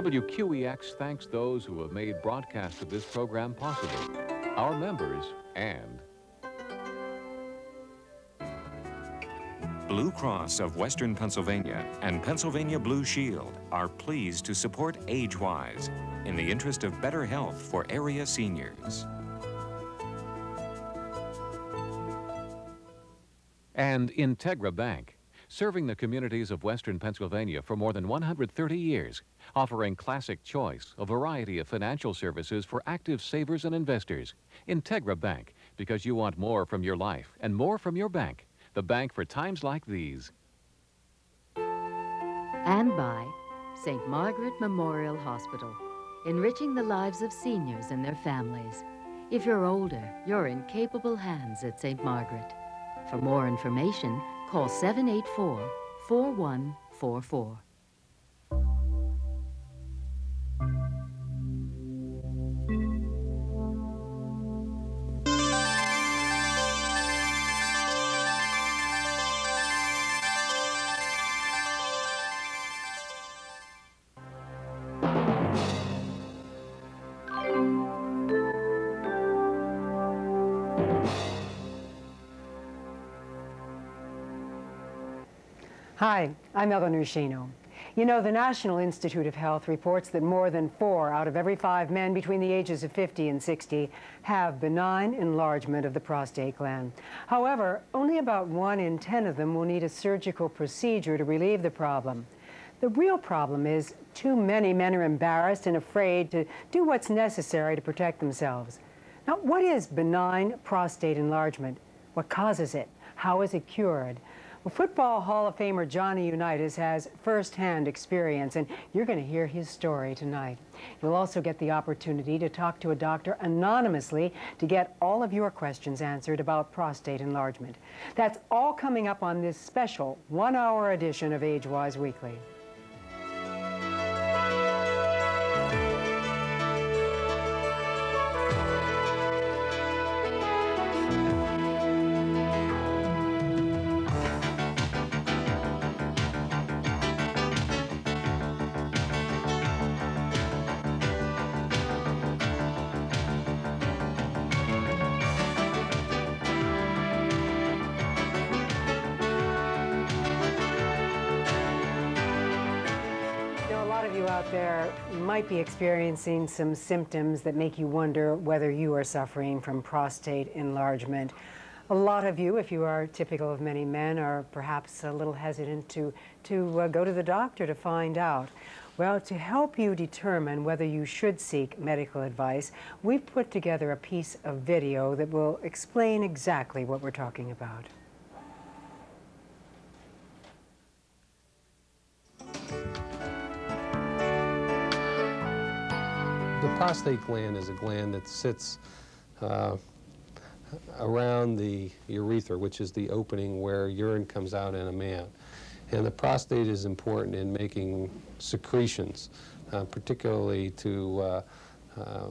WQEX thanks those who have made broadcast of this program possible, our members and Blue Cross of Western Pennsylvania and Pennsylvania Blue Shield are pleased to support AgeWise in the interest of better health for area seniors. And Integra Bank, serving the communities of Western Pennsylvania for more than 130 years, offering classic choice, a variety of financial services for active savers and investors. Integra Bank, because you want more from your life and more from your bank the bank for times like these. And by St. Margaret Memorial Hospital, enriching the lives of seniors and their families. If you're older, you're in capable hands at St. Margaret. For more information, call 784 4144. Hi, I'm Eleanor Schano. You know, the National Institute of Health reports that more than four out of every five men between the ages of 50 and 60 have benign enlargement of the prostate gland. However, only about one in 10 of them will need a surgical procedure to relieve the problem. The real problem is too many men are embarrassed and afraid to do what's necessary to protect themselves. Now, what is benign prostate enlargement? What causes it? How is it cured? Well, Football Hall of Famer Johnny Unitas has firsthand experience, and you're going to hear his story tonight. You'll also get the opportunity to talk to a doctor anonymously to get all of your questions answered about prostate enlargement. That's all coming up on this special one-hour edition of AgeWise Weekly. Experiencing some symptoms that make you wonder whether you are suffering from prostate enlargement. A lot of you, if you are typical of many men, are perhaps a little hesitant to, to uh, go to the doctor to find out. Well, to help you determine whether you should seek medical advice, we've put together a piece of video that will explain exactly what we're talking about. The prostate gland is a gland that sits uh, around the urethra, which is the opening where urine comes out in a man. And the prostate is important in making secretions, uh, particularly to uh, uh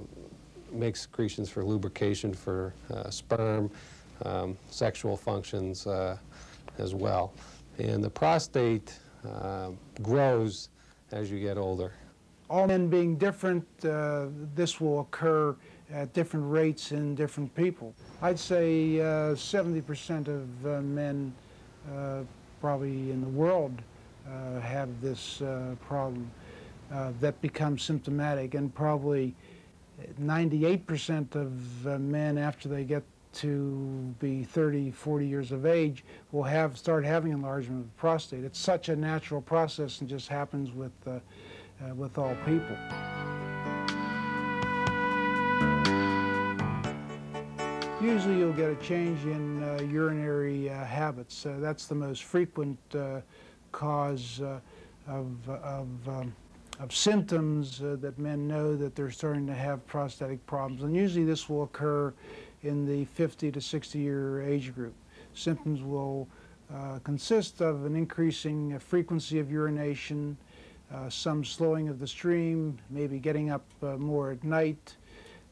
make secretions for lubrication for uh, sperm, um, sexual functions uh, as well. And the prostate grows as you get older all men being different, uh, this will occur at different rates in different people. I'd say 70% uh, of uh, men uh, probably in the world have this problem that becomes symptomatic and probably 98% of men after they get to be 30, 40 years of age will have start having enlargement of the prostate. It's such a natural process and just happens with uh, uh, with all people. Usually you'll get a change in uh, urinary uh, habits. Uh, that's the most frequent uh, cause uh, of, of, um, of, symptoms that men know that they're starting to have prostatic problems. And usually this will occur in the 50 to 60 year age group. Symptoms will consist of an increasing frequency of urination, some slowing of the stream, maybe getting up uh, more at night,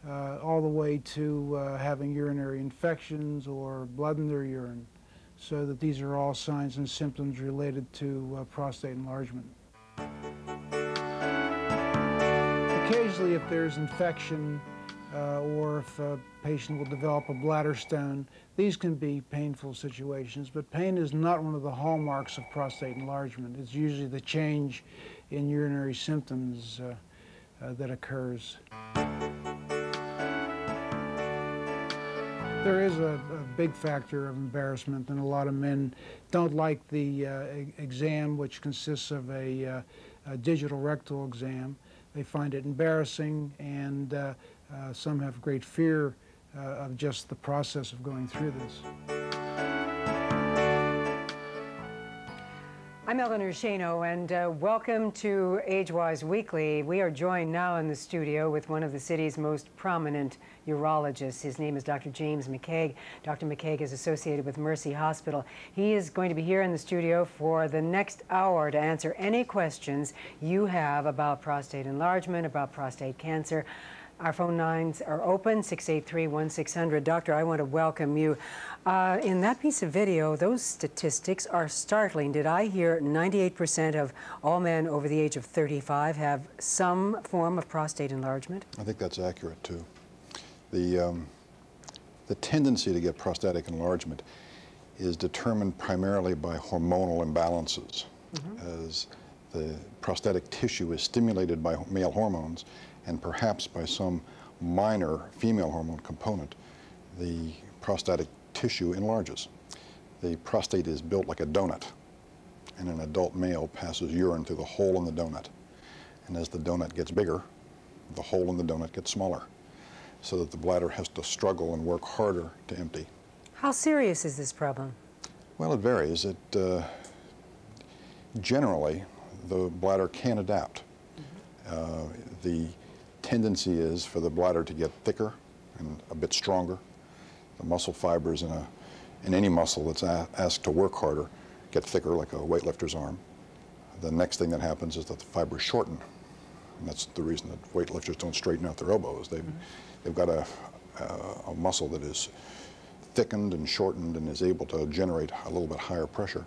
uh, all the way to having urinary infections or blood in their urine. So that these are all signs and symptoms related to prostate enlargement. occasionally, if there's infection uh, or if a patient will develop a bladder stone, these can be painful situations. But pain is not one of the hallmarks of prostate enlargement. It's usually the change in urinary symptoms uh, uh, that occurs. There is a, a, big factor of embarrassment, and a lot of men don't like the uh, exam, which consists of a, uh, a, digital rectal exam. They find it embarrassing, and uh, uh some have great fear of just the process of going through this. I'm Eleanor Schano, and uh, welcome to AgeWise Weekly. We are joined now in the studio with one of the city's most prominent urologists. His name is Dr. James McCague. Dr. McCague is associated with Mercy Hospital. He is going to be here in the studio for the next hour to answer any questions you have about prostate enlargement, about prostate cancer. Our phone lines are open, 683-1600. Doctor, I want to welcome you. Uh, in that piece of video, those statistics are startling. Did I hear 98% of all men over the age of 35 have some form of prostate enlargement? I think that's accurate, too. The, um, the tendency to get prostatic enlargement is determined primarily by hormonal imbalances. Mm -hmm. As the prostatic tissue is stimulated by male hormones, and perhaps by some minor female hormone component, the prostatic tissue enlarges. The prostate is built like a donut, and an adult male passes urine through the hole in the donut. And as the donut gets bigger, the hole in the donut gets smaller, so that the bladder has to struggle and work harder to empty. How serious is this problem? Well, it varies. It uh, generally the bladder can adapt. Mm -hmm. uh, the tendency is for the bladder to get thicker and a bit stronger. The muscle fibers in, a, in any muscle that's asked to work harder get thicker like a weightlifter's arm. The next thing that happens is that the fibers shorten. And that's the reason that weightlifters don't straighten out their elbows. They've, mm -hmm. they've got a, a, a muscle that is thickened and shortened and is able to generate a little bit higher pressure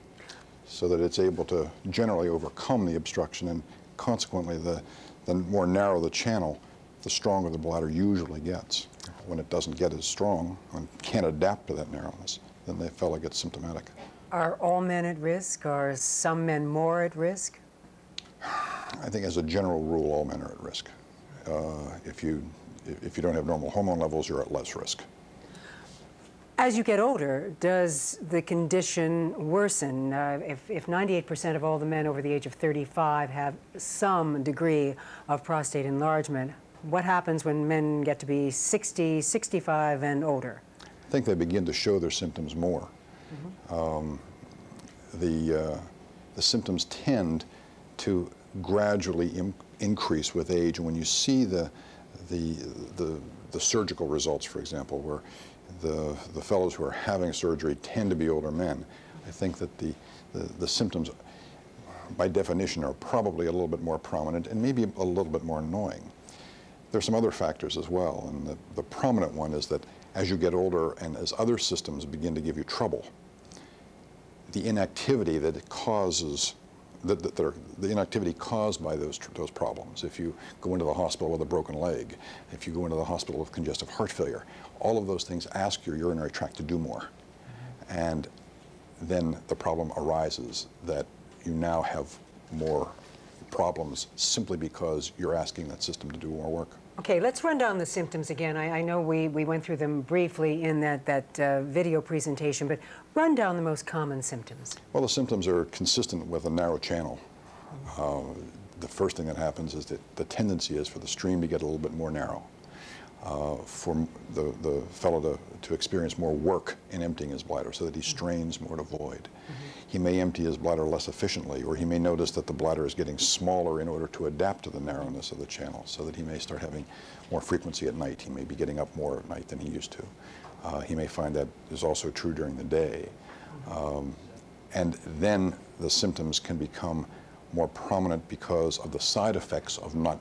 so that it's able to generally overcome the obstruction and consequently the, the more narrow the channel, the stronger the bladder usually gets. When it doesn't get as strong and can't adapt to that narrowness, then the fellow gets symptomatic. Are all men at risk? Are some men more at risk? I think as a general rule, all men are at risk. Uh, if, you, if you don't have normal hormone levels, you're at less risk. As you get older, does the condition worsen? Uh, if 98% of all the men over the age of 35 have some degree of prostate enlargement, what happens when men get to be 60, 65, and older? I think they begin to show their symptoms more. Mm -hmm. um, the, uh, the symptoms tend to gradually increase with age. And when you see the, the, the, the surgical results, for example, where the, the fellows who are having surgery tend to be older men, I think that the, the, the symptoms, by definition, are probably a little bit more prominent and maybe a little bit more annoying. There's some other factors as well, and the, the prominent one is that as you get older and as other systems begin to give you trouble, the inactivity that it causes, that, that the inactivity caused by those, those problems, if you go into the hospital with a broken leg, if you go into the hospital with congestive heart failure, all of those things ask your urinary tract to do more. And then the problem arises that you now have more problems simply because you're asking that system to do more work. Okay, let's run down the symptoms again. I, I know we, we went through them briefly in that, that uh, video presentation, but run down the most common symptoms. Well, the symptoms are consistent with a narrow channel. Uh, the first thing that happens is that the tendency is for the stream to get a little bit more narrow uh, for the, the fellow to, to experience more work in emptying his bladder so that he strains more to void. Mm -hmm. He may empty his bladder less efficiently, or he may notice that the bladder is getting smaller in order to adapt to the narrowness of the channel so that he may start having more frequency at night. He may be getting up more at night than he used to. Uh, he may find that is also true during the day. Um, and then the symptoms can become more prominent because of the side effects of not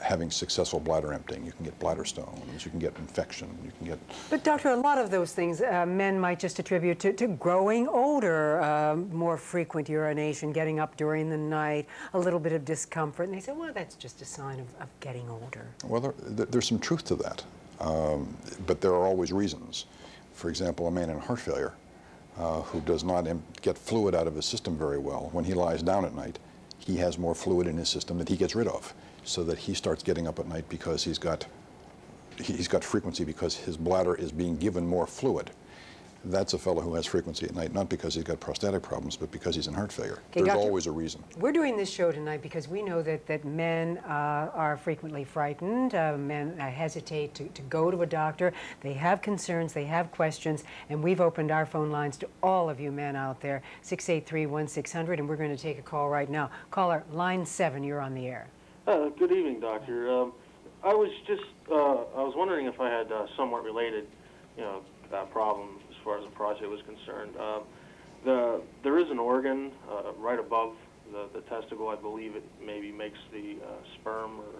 having successful bladder emptying. You can get bladder stones, you can get infection, you can get But doctor, a lot of those things uh, men might just attribute to, to growing older, um, more frequent urination, getting up during the night, a little bit of discomfort, and they say, well, that's just a sign of, of getting older. Well, there, there- there's some truth to that, um, but there are always reasons. For example, a man in heart failure uh, who does not get fluid out of his system very well, when he lies down at night, he has more fluid in his system that he gets rid of, so that he starts getting up at night because he's got he- he's got frequency because his bladder is being given more fluid. That's a fellow who has frequency at night, not because he's got prostatic problems, but because he's in heart failure. Okay, There's doctor- always a reason. We're doing this show tonight because we know that, that men uh, are frequently frightened. Uh, men uh, hesitate to, to go to a doctor. They have concerns, they have questions, and we've opened our phone lines to all of you men out there 683 1600, and we're going to take a call right now. Caller, line 7, you're on the air. Uh, good evening, doctor. Um, I was just uh, I was wondering if I had uh, somewhat related, you know, uh, problem as far as the prostate was concerned. Uh, the there is an organ uh, right above the, the testicle. I believe it maybe makes the uh, sperm or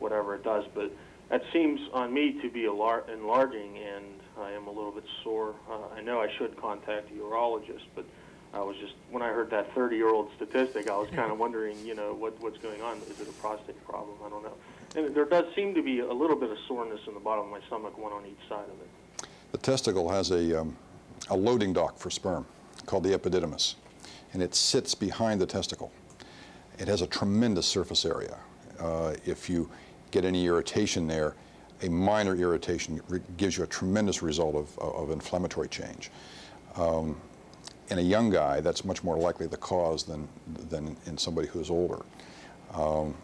whatever it does, but that seems on me to be alar- enlarging, and I am a little bit sore. I know I should contact a urologist, but I was just when I heard that 30-year-old statistic, I was kind of wondering, you know, what what's going on? Is it a prostate problem? I don't know. And there does seem to be a little bit of soreness in the bottom of my stomach, one on each side of it. The testicle has a, um, a loading dock for sperm called the epididymis, and it sits behind the testicle. It has a tremendous surface area. Uh, if you get any irritation there, a minor irritation gives you a tremendous result of, of inflammatory change. Um, in a young guy, that's much more likely the cause than, than in somebody who's older. Um,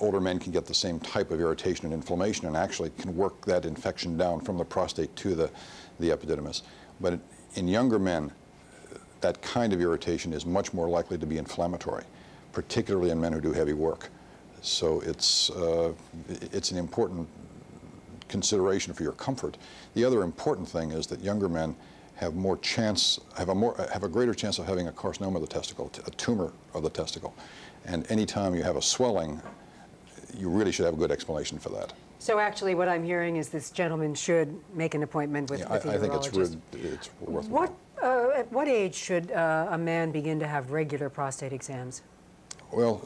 older men can get the same type of irritation and inflammation and actually can work that infection down from the prostate to the, the epididymis. But in younger men, that kind of irritation is much more likely to be inflammatory, particularly in men who do heavy work. So it's, uh, it's an important consideration for your comfort. The other important thing is that younger men have more chance, have a more, have a greater chance of having a carcinoma of the testicle, a tumor of the testicle. And anytime you have a swelling, you really should have a good explanation for that. So actually, what I'm hearing is this gentleman should make an appointment with, Yeah, with I, the I think it's, it's worthwhile. What, uh, at what age should uh, a man begin to have regular prostate exams? Well,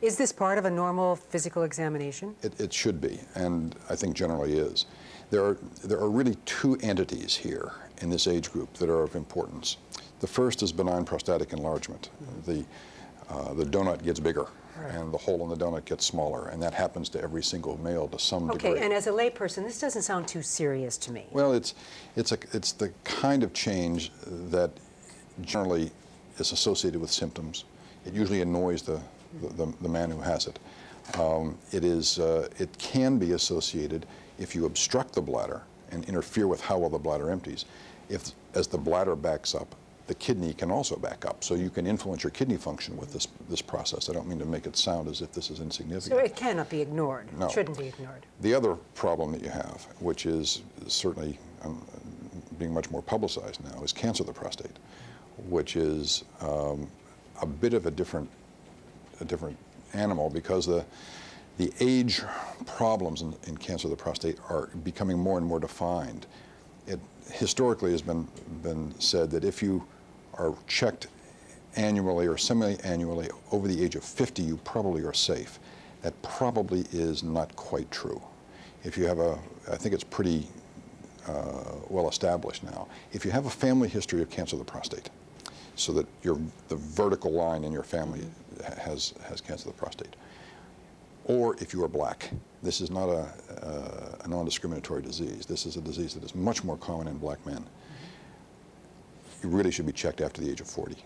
Is this part of a normal physical examination? It, it should be, and I think generally is. There are, there are really two entities here in this age group that are of importance. The first is benign prostatic enlargement. The, uh, the donut gets bigger, and the hole in the donut gets smaller, and that happens to every single male to some Okay, degree. Okay, and as a layperson, this doesn't sound too serious to me. Well, it's, it's, a, it's the kind of change that generally is associated with symptoms. It usually annoys the, the, the, the man who has it. Um, it, is, uh, it can be associated if you obstruct the bladder and interfere with how well the bladder empties. If, as the bladder backs up, the kidney can also back up. So you can influence your kidney function with this, this process. I don't mean to make it sound as if this is insignificant. So it cannot be ignored. No. Shouldn't be ignored. The other problem that you have, which is certainly um, being much more publicized now, is cancer of the prostate, which is um, a bit of a different, a different animal because the, the age problems in, in cancer of the prostate are becoming more and more defined. Historically has been, been said that if you are checked annually or semi-annually over the age of 50, you probably are safe. That probably is not quite true. If you have a, I think it's pretty uh, well established now. If you have a family history of cancer of the prostate, so that your, the vertical line in your family has, has cancer of the prostate, or if you are black, this is not a, uh, a non-discriminatory disease. This is a disease that is much more common in black men. You really should be checked after the age of 40.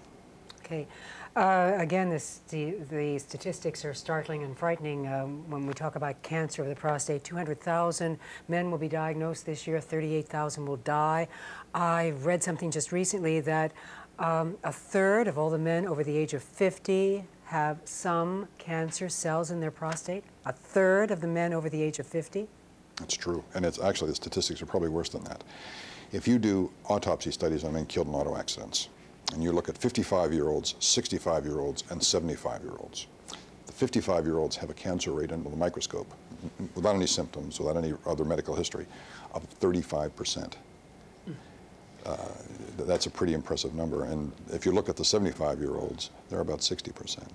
Okay. Uh, again, this, the, the statistics are startling and frightening. Um, when we talk about cancer of the prostate, 200,000 men will be diagnosed this year, 38,000 will die. I read something just recently that um, a third of all the men over the age of 50 have some cancer cells in their prostate. A third of the men over the age of 50. That's true. And it's actually, the statistics are probably worse than that. If you do autopsy studies on men killed in auto accidents, and you look at 55-year-olds, 65-year-olds, and 75-year-olds, the 55-year-olds have a cancer rate under the microscope, without any symptoms, without any other medical history, of 35 percent. Uh, that's a pretty impressive number. And if you look at the 75-year-olds, they're about 60 percent.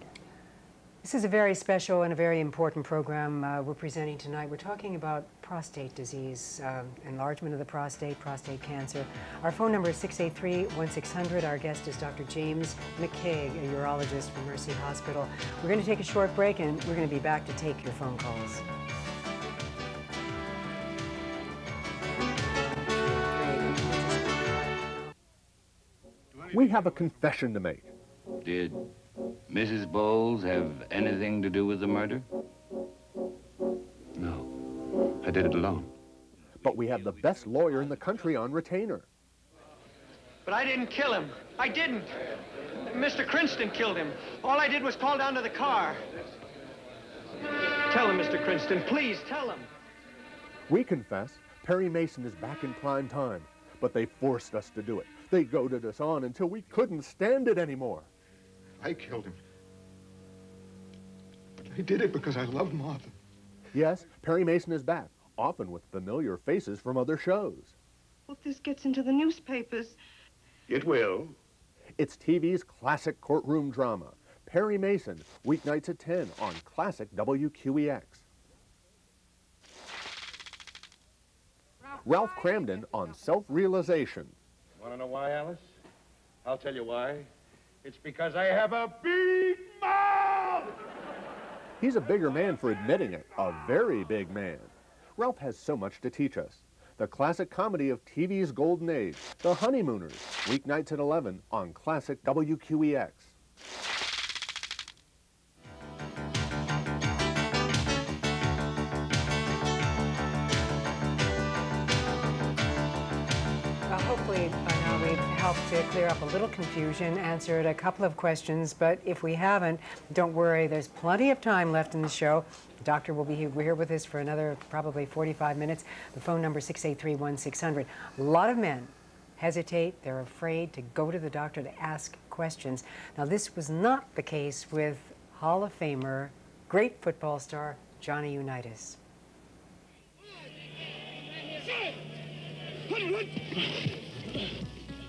This is a very special and a very important program uh, we're presenting tonight. We're talking about prostate disease, um, enlargement of the prostate, prostate cancer. Our phone number is 683-1600. Our guest is Dr. James McCague, a urologist from Mercy Hospital. We're going to take a short break and we're going to be back to take your phone calls. We have a confession to make. Did Mrs. Bowles have anything to do with the murder? No. I did it alone. But we have the best lawyer in the country on retainer. But I didn't kill him. I didn't. Mr. Cranston killed him. All I did was call down to the car. Tell him, Mr. Cranston. Please, tell him. We confess Perry Mason is back in prime time, but they forced us to do it. They goaded us on until we couldn't stand it anymore. I killed him. But I did it because I loved Martha. Yes, Perry Mason is back, often with familiar faces from other shows. Well, if this gets into the newspapers... It will. It's TV's classic courtroom drama. Perry Mason, weeknights at 10 on classic WQEX. Ralph Kramden on self-realization. Want to know why, Alice? I'll tell you why. It's because I have a big mouth! He's a bigger man for admitting it, a very big man. Ralph has so much to teach us. The classic comedy of TV's golden age, The Honeymooners, weeknights at 11 on classic WQEX. Little confusion, answered a couple of questions, but if we haven't, don't worry, there's plenty of time left in the show. The doctor will be here, with us for another probably 45 minutes. The phone number 683-1600. A lot of men hesitate, they're afraid to go to the doctor to ask questions. Now this was not the case with Hall of Famer, great football star, Johnny Unitas.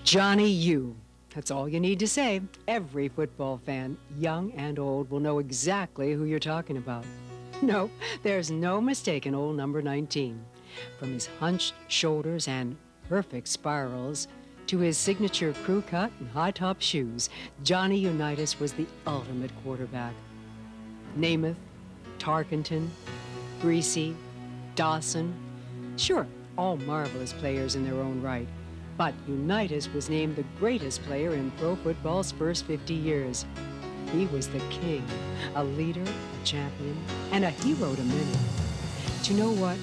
Johnny U. That's all you need to say. Every football fan, young and old, will know exactly who you're talking about. No, there's no mistaking old number 19. From his hunched shoulders and perfect spirals to his signature crew cut and high top shoes, Johnny Unitas was the ultimate quarterback. Namath, Tarkenton, Griese, Dawson. Sure, all marvelous players in their own right. But Unitas was named the greatest player in pro football's first 50 years. He was the king, a leader, a champion, and a hero to many. But you know what?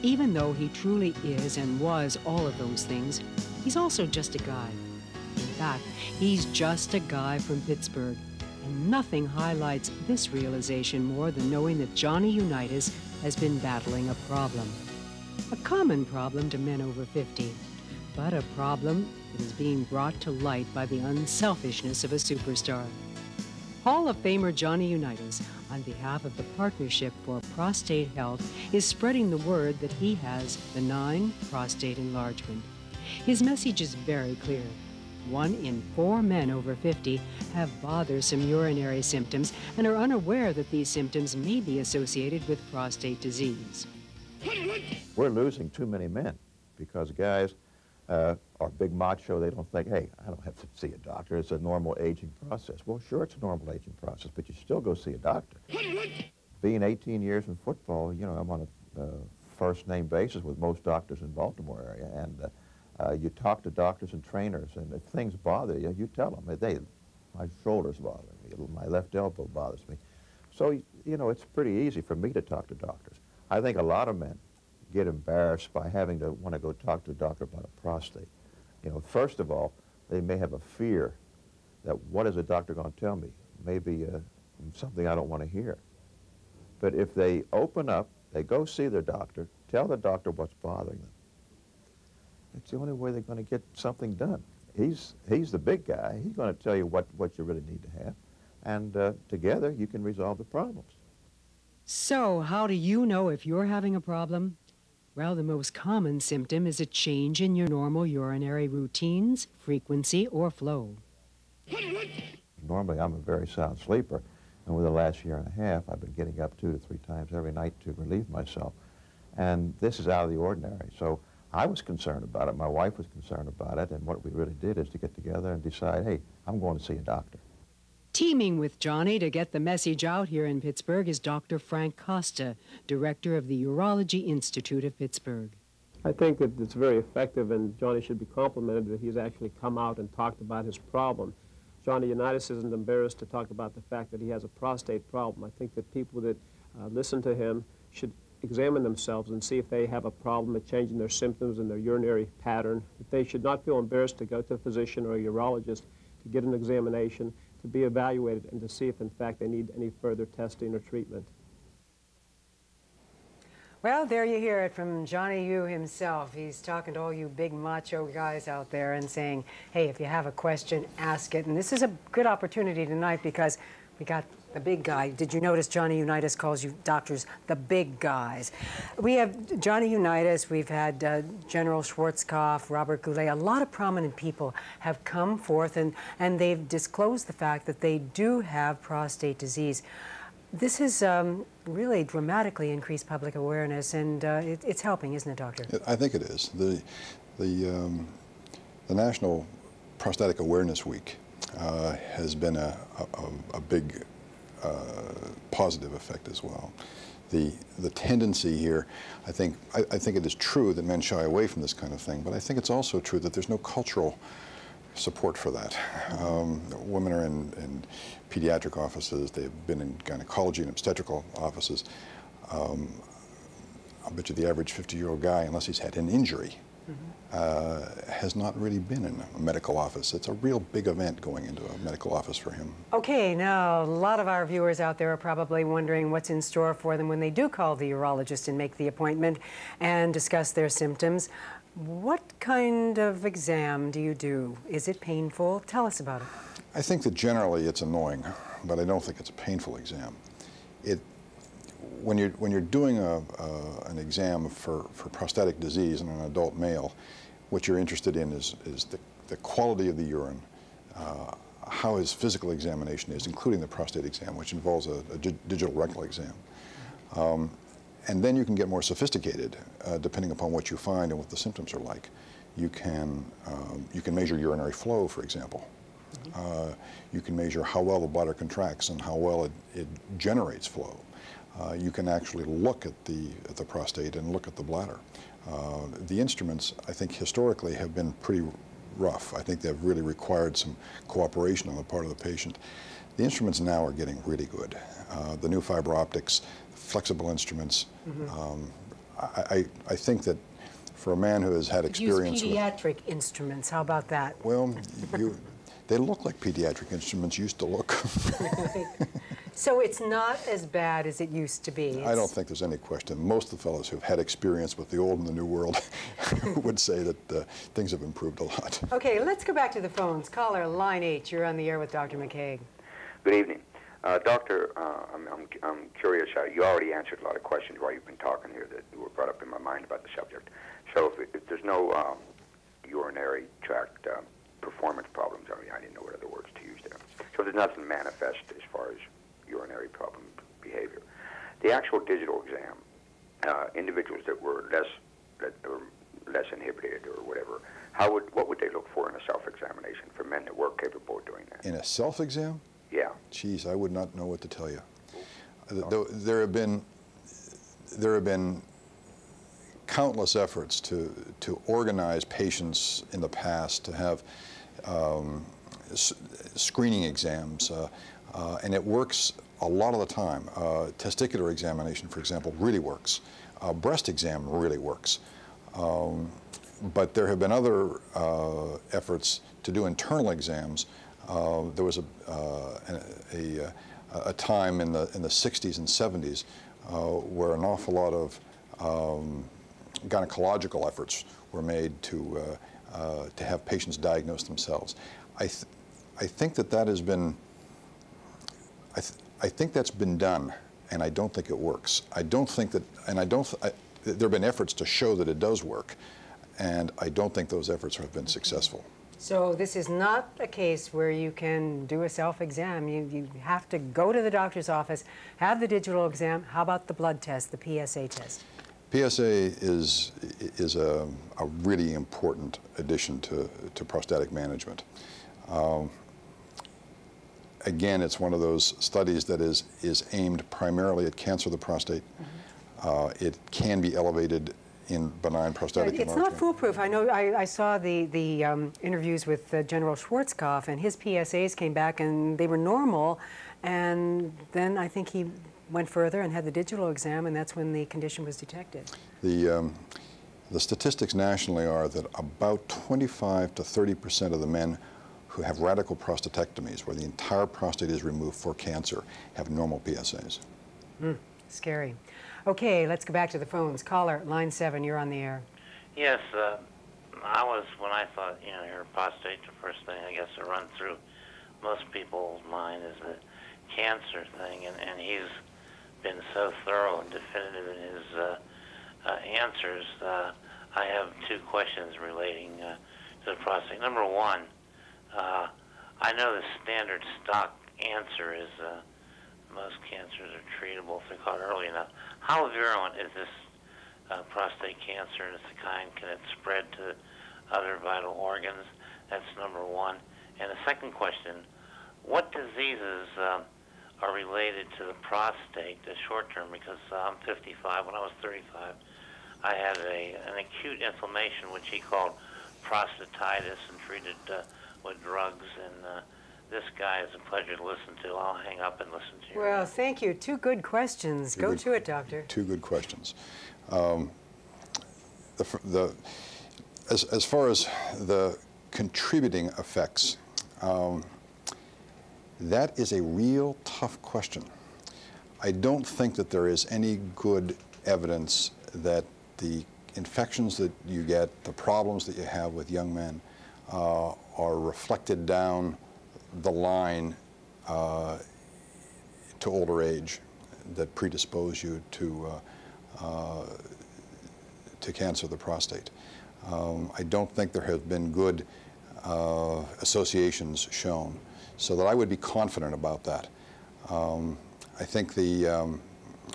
Even though he truly is and was all of those things, he's also just a guy. In fact, he's just a guy from Pittsburgh. And nothing highlights this realization more than knowing that Johnny Unitas has been battling a problem. A common problem to men over 50, but a problem that is being brought to light by the unselfishness of a superstar. Hall of Famer Johnny Unitas, on behalf of the Partnership for Prostate Health, is spreading the word that he has benign prostate enlargement. His message is very clear. One in four men over 50 have bothersome urinary symptoms and are unaware that these symptoms may be associated with prostate disease. We're losing too many men because guys uh, are big macho. They don't think, hey, I don't have to see a doctor. It's a normal aging process. Well, sure, it's a normal aging process, but you still go see a doctor. Being 18 years in football, you know, I'm on a uh, first name basis with most doctors in Baltimore area, and uh, uh, you talk to doctors and trainers, and if things bother you, you tell them. They, my shoulders bother me, my left elbow bothers me. So, you know, it's pretty easy for me to talk to doctors. I think a lot of men get embarrassed by having to want to go talk to a doctor about a prostate. You know, first of all, they may have a fear that what is a doctor going to tell me? Maybe uh, something I don't want to hear. But if they open up, they go see their doctor, tell the doctor what's bothering them. It's the only way they're going to get something done. He's, he's the big guy. He's going to tell you what, what you really need to have. and uh, together you can resolve the problems. So, how do you know if you're having a problem? Well, the most common symptom is a change in your normal urinary routines, frequency, or flow. Normally, I'm a very sound sleeper, and over the last year and a half, I've been getting up two to three times every night to relieve myself. And this is out of the ordinary. So I was concerned about it. My wife was concerned about it. And what we really did is to get together and decide, hey, I'm going to see a doctor. Teaming with Johnny to get the message out here in Pittsburgh is Dr. Frank Costa, director of the Urology Institute of Pittsburgh. I think that it's very effective, and Johnny should be complimented that he's actually come out and talked about his problem. Johnny Unitas isn't embarrassed to talk about the fact that he has a prostate problem. I think that people that uh, listen to him should examine themselves and see if they have a problem with changing their symptoms and their urinary pattern. That they should not feel embarrassed to go to a physician or a urologist to get an examination, to be evaluated, and to see if in fact they need any further testing or treatment. Well, there you hear it from Johnny U himself. He's talking to all you big macho guys out there and saying, hey, if you have a question, ask it. And this is a good opportunity tonight because we got the big guy. Did you notice Johnny Unitas calls you doctors the big guys? We have Johnny Unitas, we've had uh, General Schwarzkopf, Robert Goulet. A lot of prominent people have come forth and, and they've disclosed the fact that they do have prostate disease. This has um, really dramatically increased public awareness, and uh, it, it's helping, isn't it, Doctor? I think it is. The, the, um, the National Prostatic Awareness Week uh, has been a, a, a big positive effect as well. The, the tendency here, I think, I, I think it is true that men shy away from this kind of thing, but I think it's also true that there's no cultural support for that. Um, women are in, in, pediatric offices, they've been in gynecology and obstetrical offices. Um, I bet you the average 50-year-old guy, unless he's had an injury, mm -hmm. Uh, has not really been in a medical office. It's a real big event going into a medical office for him. Okay, now a lot of our viewers out there are probably wondering what's in store for them when they do call the urologist and make the appointment and discuss their symptoms. What kind of exam do you do? Is it painful? Tell us about it. I think that generally it's annoying, but I don't think it's a painful exam. It, when you're, when you're doing a, uh, an exam for, for prostatic disease in an adult male, what you're interested in is, is the, the quality of the urine, uh, how his physical examination is, including the prostate exam, which involves a, a digital rectal exam. Um, and then you can get more sophisticated, uh, depending upon what you find and what the symptoms are like. You can, um, you can measure urinary flow, for example. Mm -hmm. uh, you can measure how well the bladder contracts and how well it, it generates flow. Uh, you can actually look at the, at the prostate and look at the bladder. Uh, the instruments, I think, historically have been pretty rough. I think they've really required some cooperation on the part of the patient. The instruments now are getting really good. Uh, the new fiber optics, flexible instruments. Mm -hmm. um, I, I, think that for a man who has had experience Use pediatric with, instruments. How about that? Well, you, they look like pediatric instruments used to look. so it's not as bad as it used to be. It's... I don't think there's any question. Most of the fellows who've had experience with the old and the new world would say that uh, things have improved a lot. Okay, let's go back to the phones. Caller, line eight. You're on the air with Dr. McCague. Good evening. Uh, doctor, uh, I'm, I'm, I'm, curious. Uh, you already answered a lot of questions while you've been talking here that were brought up in my mind about the subject. So if, if there's no um, urinary tract uh, performance problems, I mean, I didn't know what other words to use there. So there's nothing manifest as far as urinary problem behavior. The actual digital exam, uh, individuals that were less that were less inhibited or whatever, how would what would they look for in a self-examination for men that were capable of doing that? In a self-exam? Yeah. Geez, I would not know what to tell you. There have been there have been countless efforts to to organize patients in the past to have um, screening exams, uh, uh, and it works a lot of the time. Uh, testicular examination, for example, really works. breast exam really works. Um, but there have been other uh, efforts to do internal exams uh, there was a, uh, a, a, a, time in the, in the 60s and 70s uh, where an awful lot of um, gynecological efforts were made to, to have patients diagnose themselves. I, th I think that that has been I, th I think that's been done, and I don't think it works. I don't think that, and I don't, th I, there have been efforts to show that it does work, and I don't think those efforts have been successful. So this is not a case where you can do a self-exam. You, you have to go to the doctor's office, have the digital exam. How about the blood test, the PSA test? PSA is, is a, a really important addition to, to prostatic management. Um, again, it's one of those studies that is, is aimed primarily at cancer of the prostate. Mm -hmm. uh, it can be elevated in benign prostatic It's not foolproof. I know I, I saw the, the um, interviews with uh, General Schwarzkopf, and his PSAs came back and they were normal. And then I think he went further and had the digital exam, and that's when the condition was detected. The, um, the statistics nationally are that about 25 to 30 percent of the men who have radical prostatectomies, where the entire prostate is removed for cancer, have normal PSAs. Mm, scary. Okay, let's go back to the phones. Caller, line seven, you're on the air. Yes, uh, I was, when I thought, you know, your prostate, the first thing I guess to run through most people's mind is the cancer thing, and, and he's been so thorough and definitive in his uh, uh, answers. Uh, I have two questions relating uh, to the prostate. Number one, uh, I know the standard stock answer is uh, most cancers are treatable if they're caught early enough. How virulent is this uh, prostate cancer, and the kind, can it spread to other vital organs? That's number one. And the second question, what diseases um, are related to the prostate, the short term, because uh, I'm 55, when I was 35, I had a, an acute inflammation, which he called prostatitis, and treated uh, with drugs, and uh, this guy is a pleasure to listen to. I'll hang up and listen to you. Well, thank you. Two good questions. Two Go good, to it, doctor. Two good questions. Um, the, the, as, as far as the contributing effects, um, that is a real tough question. I don't think that there is any good evidence that the infections that you get, the problems that you have with young men, uh, are reflected down the line uh, to older age that predispose you to, uh, uh, to cancer of the prostate. Um, I don't think there have been good uh, associations shown, so that I would be confident about that. Um, I think the, um,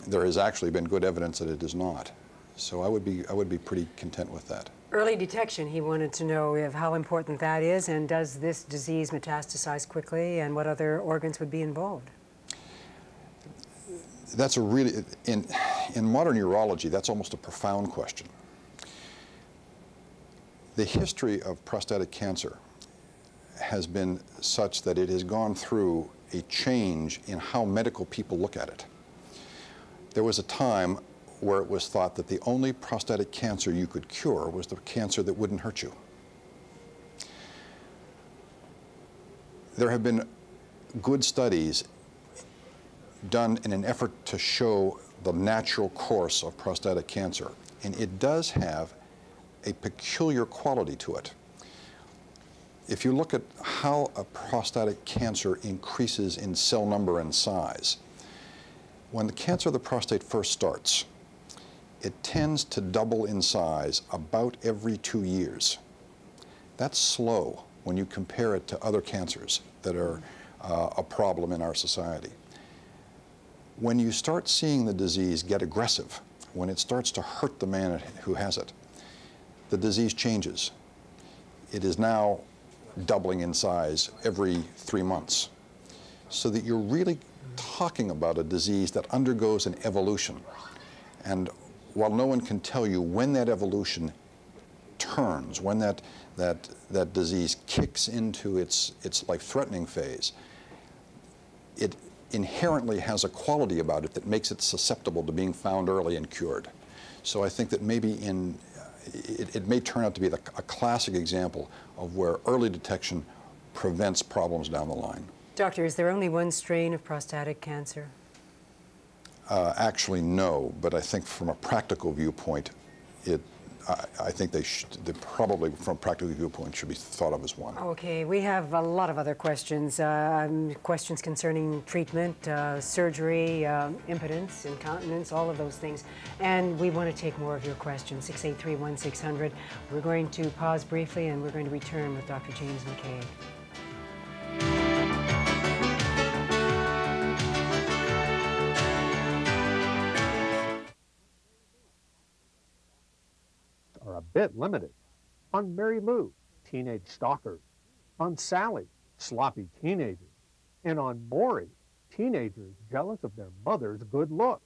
there has actually been good evidence that it is not. So I would be, I would be pretty content with that. Early detection, he wanted to know if how important that is, and does this disease metastasize quickly, and what other organs would be involved? That's a really, in, in modern urology, that's almost a profound question. The history of prostatic cancer has been such that it has gone through a change in how medical people look at it. There was a time where it was thought that the only prostatic cancer you could cure was the cancer that wouldn't hurt you. There have been good studies done in an effort to show the natural course of prostatic cancer, and it does have a peculiar quality to it. If you look at how a prostatic cancer increases in cell number and size, when the cancer of the prostate first starts, it tends to double in size about every two years. That's slow when you compare it to other cancers that are uh, a problem in our society. When you start seeing the disease get aggressive, when it starts to hurt the man who has it, the disease changes. It is now doubling in size every three months. So that you're really talking about a disease that undergoes an evolution. And while no one can tell you when that evolution turns, when that, that, that disease kicks into its, its life-threatening phase, it inherently has a quality about it that makes it susceptible to being found early and cured. So I think that maybe in, it, it may turn out to be the, a classic example of where early detection prevents problems down the line. Doctor, is there only one strain of prostatic cancer? Uh, actually, no, but I think from a practical viewpoint, it, I, think they, should, they probably, from a practical viewpoint, should be thought of as one. Okay, we have a lot of other questions. Um, questions concerning treatment, uh, surgery, uh, impotence, incontinence, all of those things. And we want to take more of your questions. 683 1600. We're going to pause briefly and we're going to return with Dr. James McCague. Bit limited. On Mary Lou, teenage stalkers. On Sally, sloppy teenagers. And on Maury, teenagers jealous of their mother's good looks.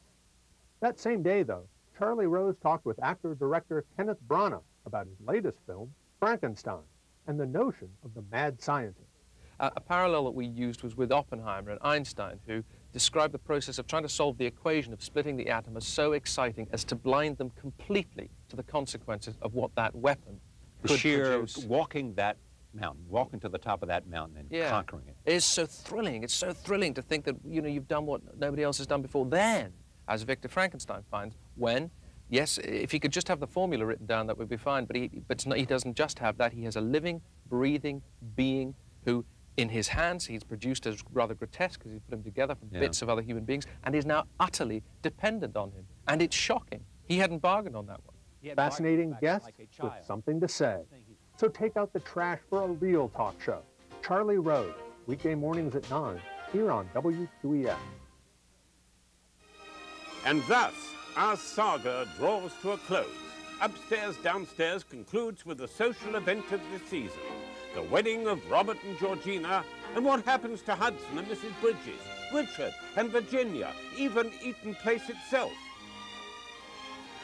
That same day, though, Charlie Rose talked with actor-director Kenneth Branagh about his latest film, Frankenstein, and the notion of the mad scientist. Uh, a parallel that we used was with Oppenheimer and Einstein, who described the process of trying to solve the equation of splitting the atom as so exciting as to blind them completely to the consequences of what that weapon The could sheer produce. walking that mountain, walking to the top of that mountain and Yeah. conquering it. It is so thrilling. It's so thrilling to think that you know you've done what nobody else has done before. Then, as Victor Frankenstein finds, when yes, if he could just have the formula written down, that would be fine. But he, but not, he doesn't just have that. He has a living, breathing being who, in his hands, he's produced as rather grotesque because he's put him together from Yeah. bits of other human beings, and is now utterly dependent on him. And it's shocking. He hadn't bargained on that one. Fascinating guest with something to say. So take out the trash for a real talk show. Charlie Rose, weekday mornings at 9, here on WQEX. And thus, our saga draws to a close. Upstairs, Downstairs concludes with the social event of the season the wedding of Robert and Georgina, and what happens to Hudson and Mrs. Bridges, Richard and Virginia, even Eaton Place itself.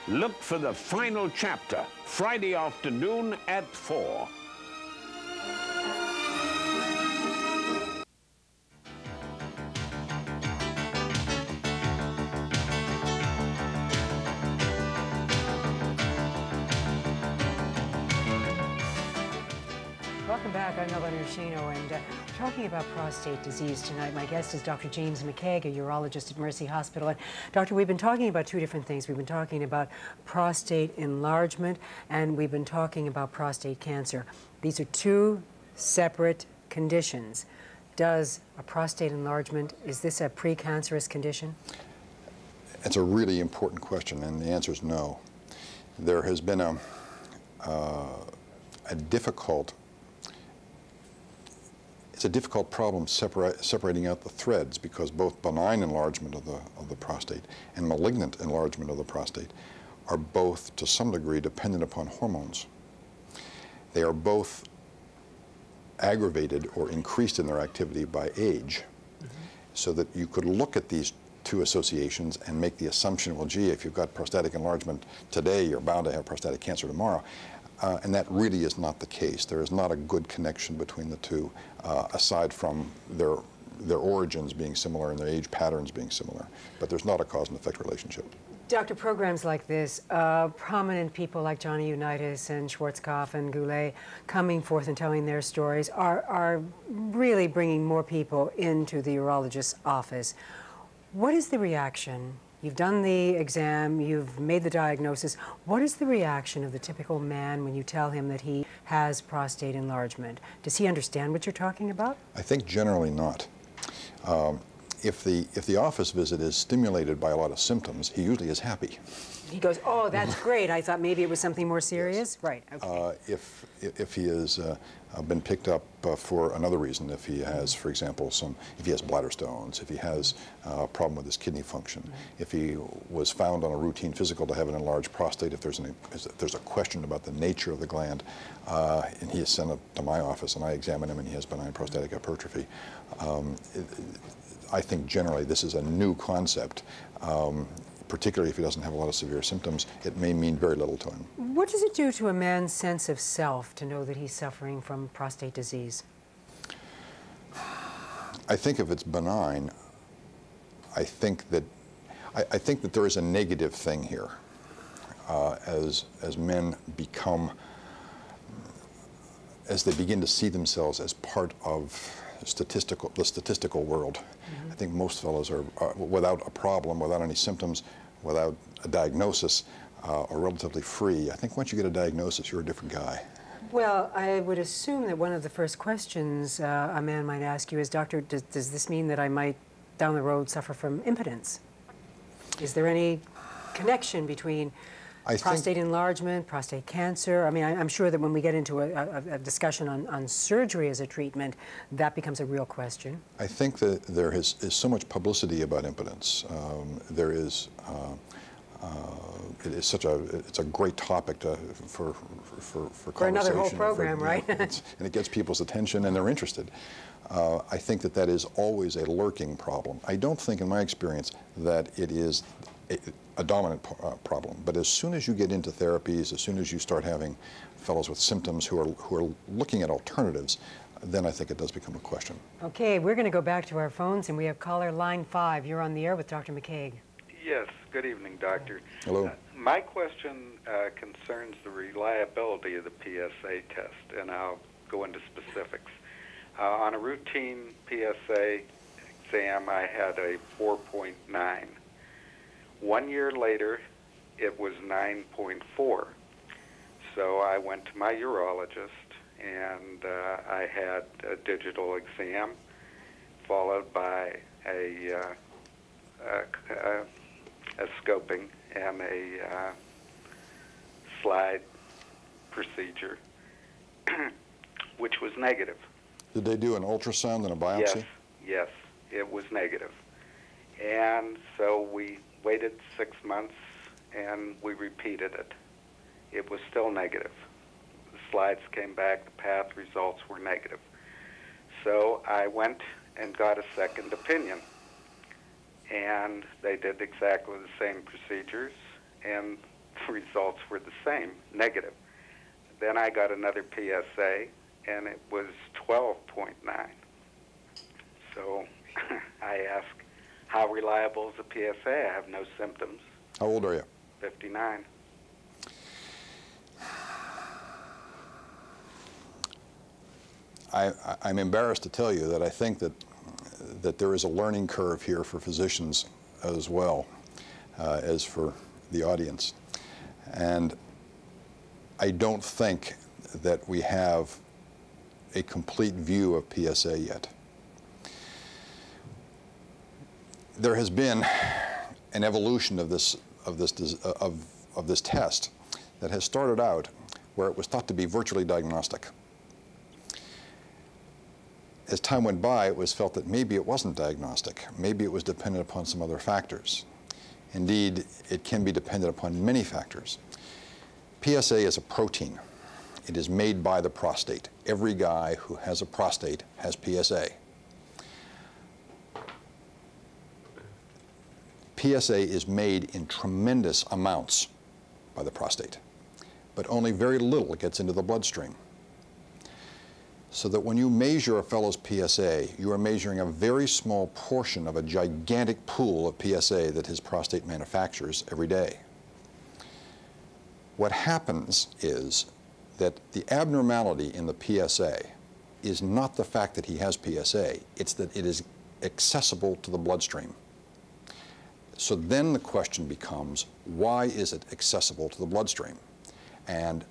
Look for the final chapter, Friday afternoon at 4. Urshino, and uh, talking about prostate disease tonight. My guest is Dr. James McCague, a urologist at Mercy Hospital. And doctor, we've been talking about two different things. We've been talking about prostate enlargement, and we've been talking about prostate cancer. These are two separate conditions. Does a prostate enlargement, is this a precancerous condition? It's a really important question, and the answer is no. There has been a, uh, a difficult, it's a difficult problem separa separating out the threads because both benign enlargement of the, of the prostate and malignant enlargement of the prostate are both, to some degree, dependent upon hormones. They are both aggravated or increased in their activity by age, mm-hmm. so that you could look at these two associations and make the assumption, well, gee, if you've got prostatic enlargement today, you're bound to have prostatic cancer tomorrow. Uh, and that really is not the case. There is not a good connection between the two, uh, aside from their, their origins being similar and their age patterns being similar. But there's not a cause and effect relationship. Doctor, programs like this, uh, prominent people like Johnny Unitas and Schwarzkopf and Goulet coming forth and telling their stories are, are really bringing more people into the urologist's office. What is the reaction? You've done the exam, you've made the diagnosis. What is the reaction of the typical man when you tell him that he has prostate enlargement? Does he understand what you're talking about? I think generally not. Um, if the, if the office visit is stimulated by a lot of symptoms, he usually is happy. He goes, Oh, that's great. I thought maybe it was something more serious. Right. Okay. Uh, if, if he has uh, uh, been picked up uh, for another reason, if he has, for example, some, if he has bladder stones, if he has uh, a problem with his kidney function, if he was found on a routine physical to have an enlarged prostate, if there's, an, if there's a question about the nature of the gland, uh, and he is sent up to my office and I examine him and he has benign prostatic hypertrophy, um, it, I think generally this is a new concept. Um, particularly if he doesn't have a lot of severe symptoms, it may mean very little to him. What does it do to a man's sense of self to know that he's suffering from prostate disease? I think if it's benign, I think that I, I think that there is a negative thing here. Uh, as as men become as they begin to see themselves as part of statistical the statistical world. I think most fellows are, are without a problem, without any symptoms, without a diagnosis, uh, or relatively free, I think once you get a diagnosis, you're a different guy. Well, I would assume that one of the first questions uh, a man might ask you is, Doctor, does, does this mean that I might down the road suffer from impotence? Is there any connection between I prostate enlargement, prostate cancer? I mean, I, am sure that when we get into a, a, a discussion on, on, surgery as a treatment, that becomes a real question. I think that there is, is so much publicity about impotence. Um, there is. Uh, uh, it is such a it's a great topic to, for for for, for another whole program, for, right? and it gets people's attention and they're interested. Uh, I think that that is always a lurking problem. I don't think, in my experience, that it is a, a dominant uh, problem. But as soon as you get into therapies, as soon as you start having fellows with symptoms who are who are looking at alternatives, then I think it does become a question. Okay, we're going to go back to our phones, and we have caller line five. You're on the air with Dr. McCague. Yes, good evening, Doctor. Hello. Uh, my question uh, concerns the reliability of the PSA test, and I'll go into specifics. Uh, on a routine PSA exam, I had a 4.9. One year later, it was 9.4. So I went to my urologist, and uh, I had a digital exam followed by a, uh, a, a a scoping and a uh, slide procedure, which was negative. Did they do an ultrasound and a biopsy? Yes, yes, it was negative. And so we waited six months and we repeated it. It was still negative. The slides came back, the path results were negative. So I went and got a second opinion and they did exactly the same procedures, and the results were the same, negative. Then I got another PSA, and it was 12.9. So I asked, how reliable is the PSA? I have no symptoms. How old are you? 59. I, I'm embarrassed to tell you that I think that that there is a learning curve here for physicians as well uh, as for the audience. And I don't think that we have a complete view of PSA yet. There has been an evolution of this, of this, uh, of, of this test that has started out where it was thought to be virtually diagnostic as time went by, it was felt that maybe it wasn't diagnostic. Maybe it was dependent upon some other factors. Indeed, it can be dependent upon many factors. PSA is a protein. It is made by the prostate. Every guy who has a prostate has PSA. PSA is made in tremendous amounts by the prostate, but only very little gets into the bloodstream so that when you measure a fellow's PSA, you are measuring a very small portion of a gigantic pool of PSA that his prostate manufactures every day. What happens is that the abnormality in the PSA is not the fact that he has PSA, it's that it is accessible to the bloodstream. So then the question becomes, why is it accessible to the bloodstream? And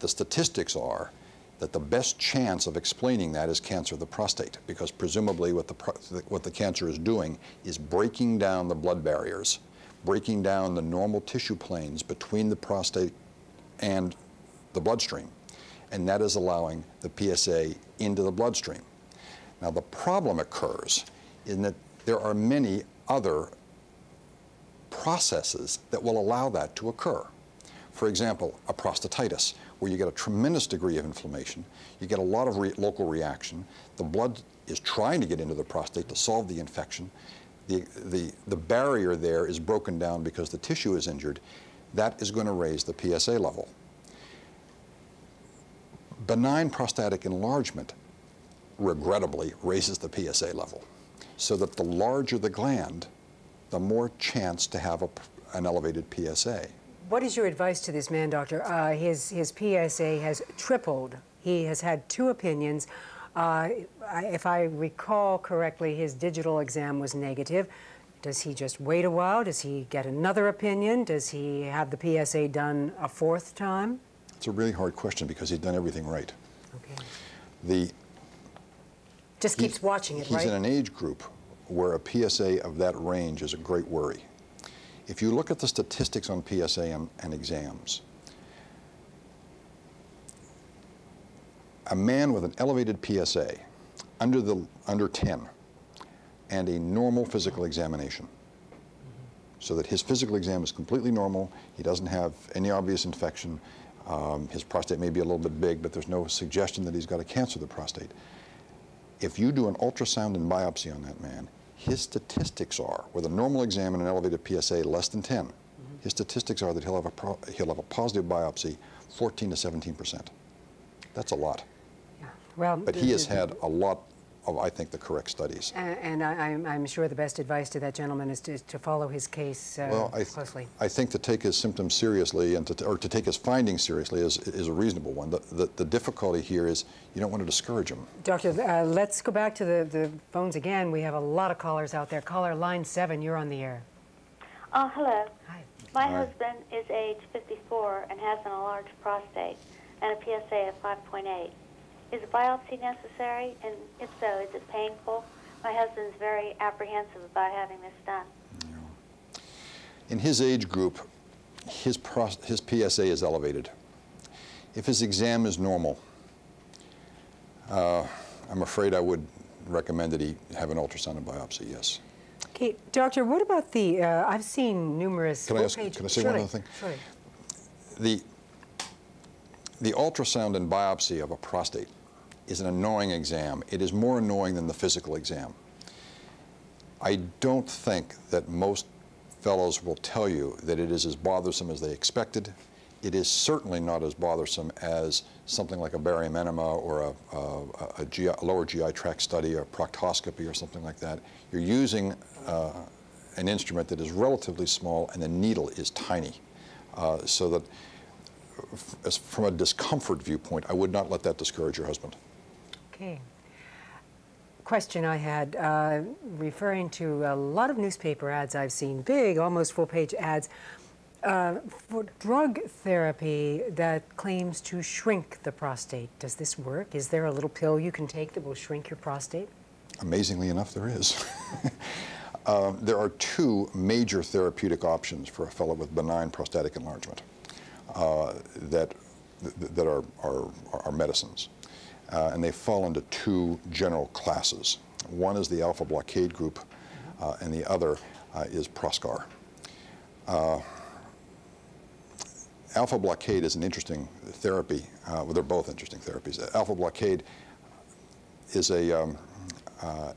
the statistics are that the best chance of explaining that is cancer of the prostate, because presumably what the, what the cancer is doing is breaking down the blood barriers, breaking down the normal tissue planes between the prostate and the bloodstream, and that is allowing the PSA into the bloodstream. Now the problem occurs in that there are many other processes that will allow that to occur. For example, a prostatitis, where you get a tremendous degree of inflammation. You get a lot of re local reaction. The blood is trying to get into the prostate to solve the infection. The, the, the barrier there is broken down because the tissue is injured. That is going to raise the PSA level. Benign prostatic enlargement, regrettably, raises the PSA level. So that the larger the gland, the more chance to have a, an elevated PSA. What is your advice to this man, doctor? Uh, his, his PSA has tripled. He has had two opinions. Uh, if I recall correctly, his digital exam was negative. Does he just wait a while? Does he get another opinion? Does he have the PSA done a fourth time? It's a really hard question because he's done everything right. Okay. The, Just keeps watching it, he's right? in an age group where a PSA of that range is a great worry. If you look at the statistics on PSA and, and exams, a man with an elevated PSA under the under 10 and a normal physical examination so that his physical exam is completely normal he doesn't have any obvious infection um, his prostate may be a little bit big but there's no suggestion that he's got a cancer of the prostate if you do an ultrasound and biopsy on that man his statistics are with a normal exam and an elevated PSA less than 10 mm-hmm. his statistics are that he'll have a pro- he'll have a positive biopsy 14 to 17 percent. That's a lot. Well, but he has had a lot of, I think, the correct studies. A- And I, I'm, I'm sure the best advice to that gentleman is to, to follow his case uh, Well, I, th- closely. I think to take his symptoms seriously and to, or to take his findings seriously is, is a reasonable one. The, the, the difficulty here is you don't want to discourage him. Doctor, uh, let's go back to the, the phones again. We have a lot of callers out there. Caller line seven, you're on the air. Oh, hello. Hi. My Hi. husband is age 54 and has an enlarged prostate and a PSA of 5.8. Is a biopsy necessary? And if so, is it painful? My husband's very apprehensive about having this done. In his age group, his, pros, his PSA is elevated. If his exam is normal, uh, I'm afraid I would recommend that he have an ultrasound and biopsy, yes. Okay, doctor, what about the? Uh, I've seen numerous. Can I ask- full-page- can I say surely, one other thing? Surely. The, the ultrasound and biopsy of a prostate is an annoying exam. It is more annoying than the physical exam. I don't think that most fellows will tell you that it is as bothersome as they expected. It is certainly not as bothersome as something like a barium enema or a, a, a, GI, a lower GI tract study or proctoscopy or something like that. You're using uh, an instrument that is relatively small and the needle is tiny. Uh, so that f- as from a discomfort viewpoint, I would not let that discourage your husband. Okay. Question I had uh, referring to a lot of newspaper ads I've seen, big, almost full page ads, uh, for drug therapy that claims to shrink the prostate. Does this work? Is there a little pill you can take that will shrink your prostate? Amazingly enough, there is. Um, there are two major therapeutic options for a fellow with benign prostatic enlargement uh, that, th- that are, are, are medicines. Uh, and they fall into two general classes. One is the alpha blockade group, uh, and the other uh, is Proscar. Uh, alpha blockade is an interesting therapy. Uh, well, they're both interesting therapies. Alpha blockade is a, um,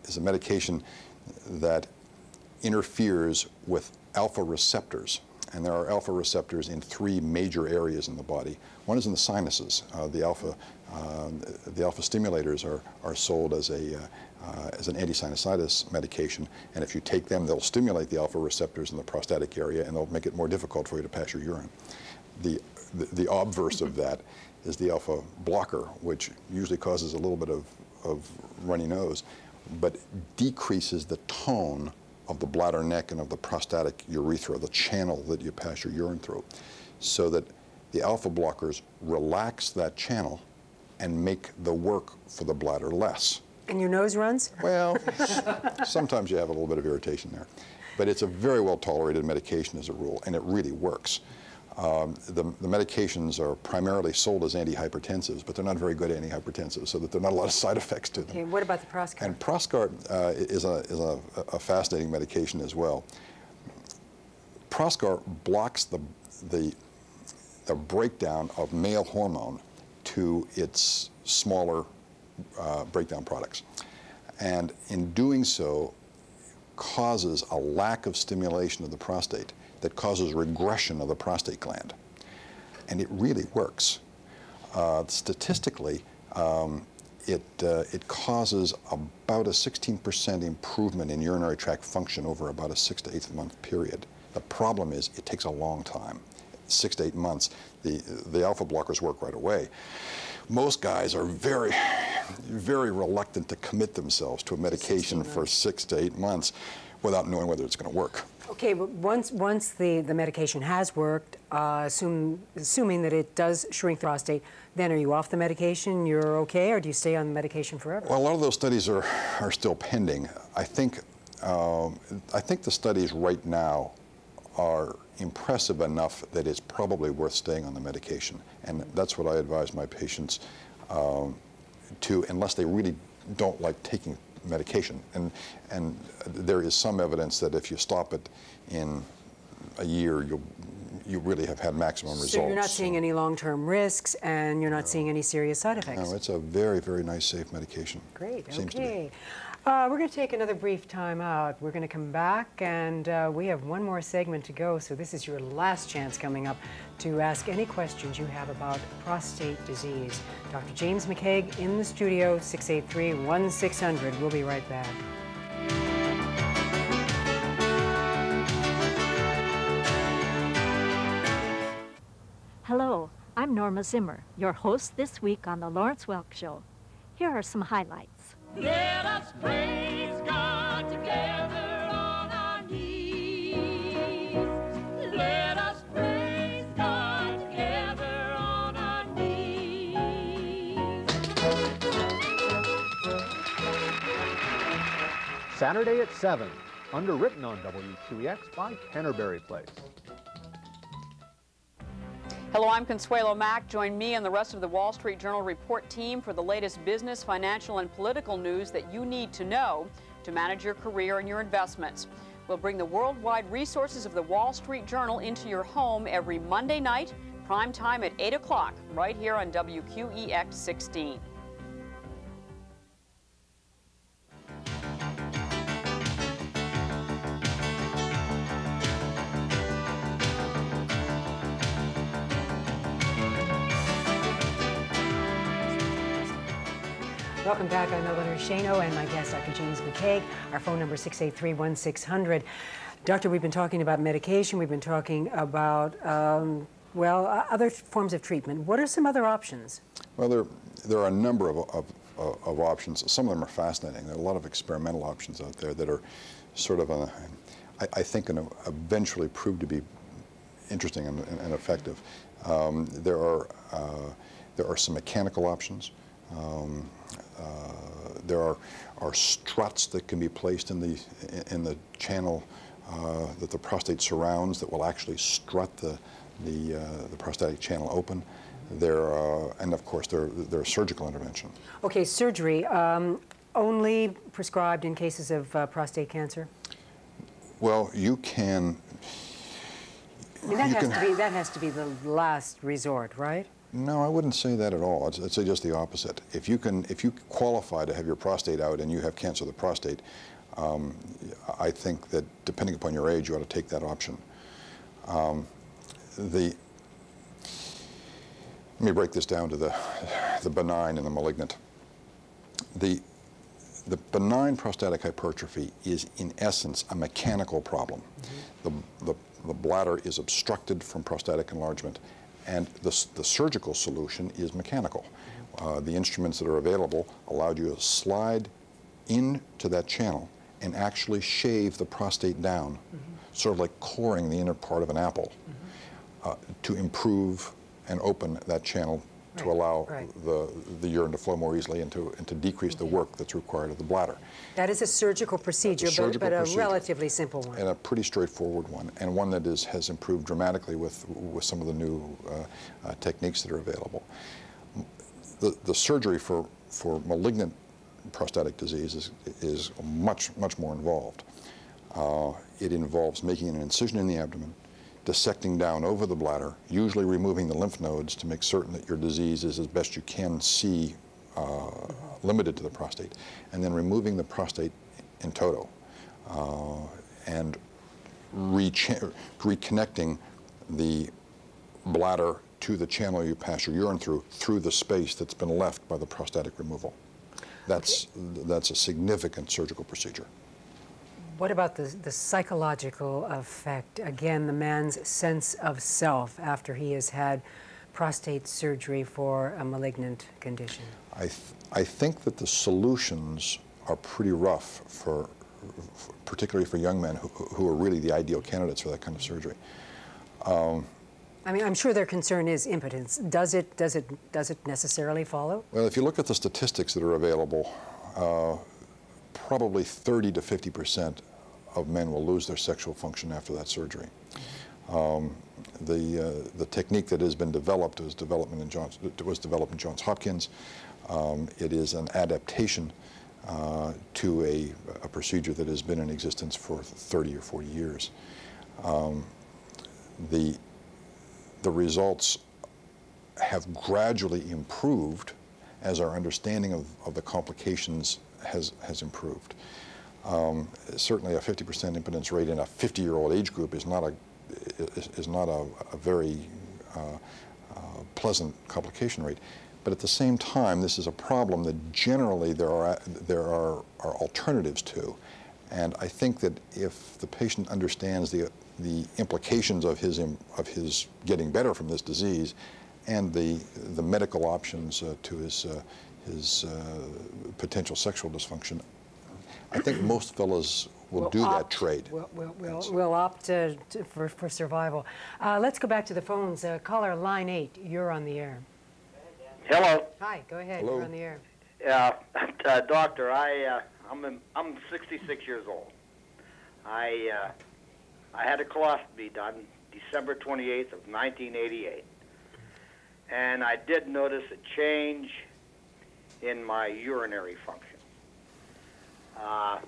is a medication that interferes with alpha receptors. And there are alpha receptors in three major areas in the body. One is in the sinuses. Uh, the alpha, uh, the alpha stimulators are, are sold as a, uh, uh, as an anti-sinusitis medication, and if you take them, they'll stimulate the alpha receptors in the prostatic area, and they'll make it more difficult for you to pass your urine. The, the, the obverse of that is the alpha blocker, which usually causes a little bit of, of runny nose, but decreases the tone of the bladder neck and of the prostatic urethra, the channel that you pass your urine through, so that the alpha blockers relax that channel and make the work for the bladder less. And your nose runs? Well, sometimes you have a little bit of irritation there. But it's a very well tolerated medication as a rule, and it really works. Um, the, the medications are primarily sold as antihypertensives, but they're not very good antihypertensives, so that there are not a lot of side effects to them. Okay, what about the Proscar? And Proscar uh, is, a, is a, a fascinating medication as well. Proscar blocks the, the, the breakdown of male hormone to its smaller uh, breakdown products. And in doing so, causes a lack of stimulation of the prostate that causes regression of the prostate gland. And it really works. Uh, statistically, um, it, uh, it causes about a 16% improvement in urinary tract function over about a six to eight month period. The problem is it takes a long time. Six to eight months, the, the alpha blockers work right away. Most guys are very, very reluctant to commit themselves to a medication for six to eight months without knowing whether it's going to work. Okay, but once once the, the medication has worked, uh, assume, assuming that it does shrink the prostate, then are you off the medication? You're okay, or do you stay on the medication forever? Well, a lot of those studies are, are still pending. I think, um, I think the studies right now are impressive enough that it's probably worth staying on the medication. And that's what I advise my patients um, to, unless they really don't like taking medication. And, and there is some evidence that if you stop it in a year, you'll, you really have had maximum results. So you're not seeing any long-term risks, and you're not seeing any serious side effects? No, it's a very, very nice, safe medication. Great, Seems to be. okay. Uh, we're going to take another brief time out. We're going to come back, and uh, we have one more segment to go, so this is your last chance coming up to ask any questions you have about prostate disease. Dr. James McCague in the studio, 683-1600. We'll be right back. Hello, I'm Norma Zimmer, your host this week on The Lawrence Welk Show. Here are some highlights. Let us praise God together on our knees. Let us praise God together on our knees. Saturday at 7, underwritten on WQEX by Canterbury Place. Hello, I'm Consuelo Mack. Join me and the rest of the Wall Street Journal report team for the latest business, financial, and political news that you need to know to manage your career and your investments. We'll bring the worldwide resources of the Wall Street Journal into your home every Monday night, prime time at 8 o'clock, right here on WQEX 16. Welcome back. I'm Eleanor Schano and my guest, Dr. James McCague. Our phone number is 683-1600. Doctor, we've been talking about medication. We've been talking about, um, well, other forms of treatment. What are some other options? Well, there, there are a number of, of, of options. Some of them are fascinating. There are a lot of experimental options out there that are sort of, a, I, I think, going to eventually prove to be interesting and, and, and effective. Um, there are uh, there are some mechanical options. Um, there are, are struts that can be placed in the in the channel uh, that the prostate surrounds that will actually strut the the, uh, the prostatic channel open. There are, and of course there there are surgical intervention. Okay, surgery um, only prescribed in cases of uh, prostate cancer. Well, you can. I mean, that you has can- to be that has to be the last resort, right? No, I wouldn't say that at all. I'd, I'd say just the opposite. If you can, if you qualify to have your prostate out and you have cancer of the prostate, um, I think that depending upon your age, you ought to take that option. Um, the let me break this down to the the benign and the malignant. The the benign prostatic hypertrophy is in essence a mechanical problem. The, the, the bladder is obstructed from prostatic enlargement and the, the surgical solution is mechanical. Uh, the instruments that are available allowed you to slide into that channel and actually shave the prostate down, sort of like coring the inner part of an apple, uh, to improve and open that channel to allow right. the, the urine to flow more easily and to, and to decrease the work that's required of the bladder. That is a surgical procedure, but, surgical but a procedure. relatively simple one. And a pretty straightforward one, and one that is, has improved dramatically with, with some of the new uh, uh, techniques that are available. The, the surgery for, for malignant prostatic disease is, is much, much more involved. Uh, it involves making an incision in the abdomen, dissecting down over the bladder, usually removing the lymph nodes to make certain that your disease is as best you can see uh, limited to the prostate, and then removing the prostate in toto uh, and reconnecting the bladder to the channel you pass your urine through, through the space that's been left by the prostatic removal. That's, that's a significant surgical procedure. What about the, the psychological effect? Again, the man's sense of self after he has had prostate surgery for a malignant condition. I, th- I think that the solutions are pretty rough for, particularly for young men who, who are really the ideal candidates for that kind of surgery. Um, I mean, I'm sure their concern is impotence. Does it, does it, does it necessarily follow? well, if you look at the statistics that are available, uh, probably 30 to 50 percent of men will lose their sexual function after that surgery. Um, the, uh, the technique that has been developed was, development in Johns, was developed in Johns Hopkins. Um, it is an adaptation uh, to a, a procedure that has been in existence for 30 or 40 years. Um, the, the results have gradually improved as our understanding of, of the complications has, has improved. Um, certainly a 50% impotence rate in a 50-year-old age group is not a, is, is not a, a very uh, uh, pleasant complication rate. But at the same time, this is a problem that generally there are, there are, are alternatives to. And I think that if the patient understands the, the implications of his, of his getting better from this disease and the, the medical options uh, to his, uh, his uh, potential sexual dysfunction, I think most fellows will Will do that trade. We'll, we'll, we'll, we'll opt uh, to, for, for survival. Uh, let's go back to the phones. Uh, caller line eight, you're on the air. Hello. Hi, go ahead. You're on the air. Uh, uh, doctor, I uh, I'm in, I'm 66 years old. I uh, I had a colostomy done December 28th of 1988, and I did notice a change in my urinary function. Uh,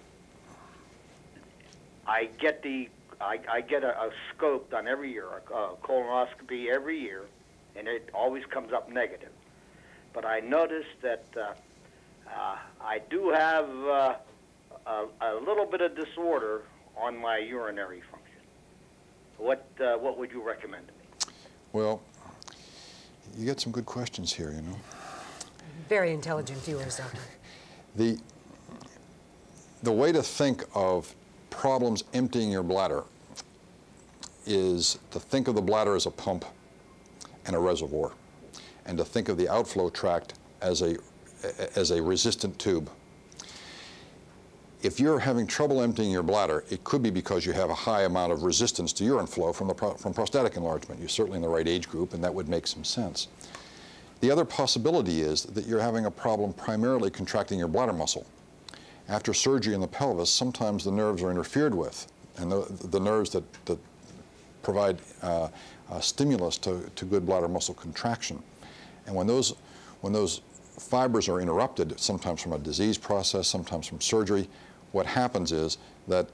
I get the I, I get a, a scope done every year, a, a colonoscopy every year, and it always comes up negative. But I noticed that uh, uh, I do have uh, a, a little bit of disorder on my urinary function. What uh, what would you recommend to me? Well, you get some good questions here, you know. Very intelligent viewers, Doctor. The, the way to think of problems emptying your bladder is to think of the bladder as a pump and a reservoir, and to think of the outflow tract as a, as a resistant tube. If you're having trouble emptying your bladder, it could be because you have a high amount of resistance to urine flow from, the pro- from prostatic enlargement. You're certainly in the right age group, and that would make some sense. The other possibility is that you're having a problem primarily contracting your bladder muscle. After surgery in the pelvis, sometimes the nerves are interfered with, and the, the nerves that, that provide uh, uh, stimulus to, to good bladder muscle contraction. And when those, when those fibers are interrupted, sometimes from a disease process, sometimes from surgery, what happens is that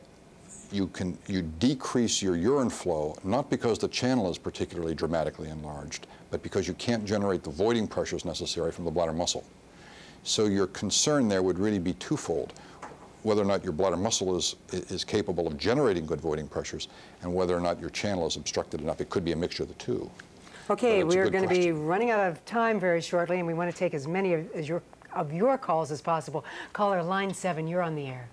you can you decrease your urine flow not because the channel is particularly dramatically enlarged, but because you can't generate the voiding pressures necessary from the bladder muscle. So your concern there would really be twofold: whether or not your bladder muscle is is capable of generating good voiding pressures, and whether or not your channel is obstructed enough. It could be a mixture of the two. Okay, But it's a we're good going to be running out of time very shortly, and we want to take as many of, as your, of your calls as possible. Caller line seven, you're on the air.